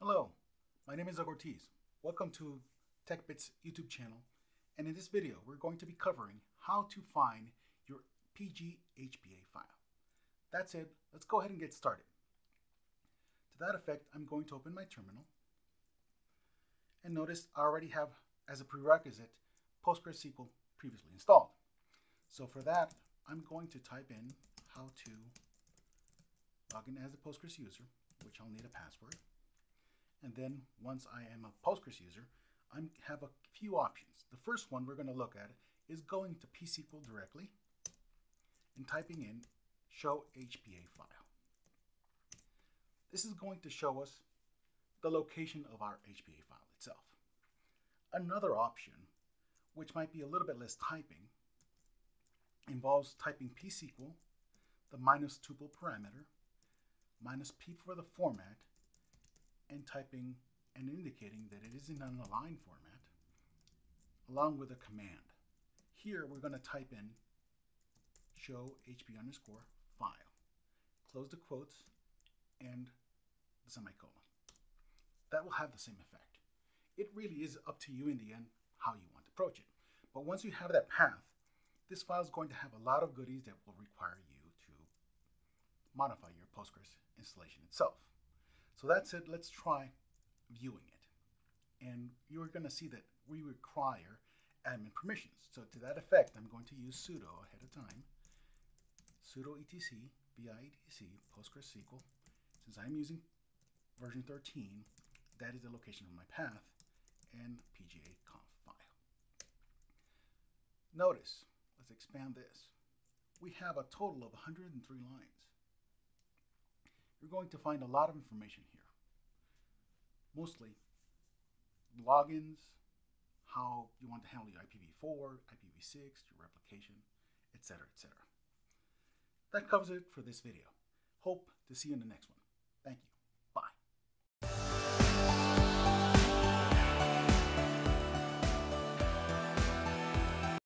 Hello, my name is Doug Ortiz. Welcome to TechBits YouTube channel. And in this video, we're going to be covering how to find your PGHBA file. That's it. Let's go ahead and get started. To that effect, I'm going to open my terminal. And notice I already have, as a prerequisite, PostgreSQL previously installed. So for that, I'm going to type in how to log in as a Postgres user, which I'll need a password. And then once I am a Postgres user, I have a few options. The first one we're going to look at is going to psql directly and typing in show HBA file. This is going to show us the location of our HBA file itself. Another option, which might be a little bit less typing, involves typing psql, the minus tuple parameter, minus p for the format, and typing and indicating that it is in an aligned format, along with a command. Here we're going to type in show hba underscore file. Close the quotes and the semicolon. That will have the same effect. It really is up to you in the end how you want to approach it. But once you have that path, this file is going to have a lot of goodies that will require you to modify your Postgres installation itself. So that's it. Let's try viewing it. And you're going to see that we require admin permissions. So to that effect, I'm going to use sudo ahead of time, sudo etc bitc PostgreSQL. Since I'm using version 13, that is the location of my path and pga conf file. Notice, let's expand this. We have a total of 103 lines. You're going to find a lot of information here mostly logins, how you want to handle your IPv4, IPv6, your replication, etc., etc. That covers it for this video. Hope to see you in the next one. Thank you.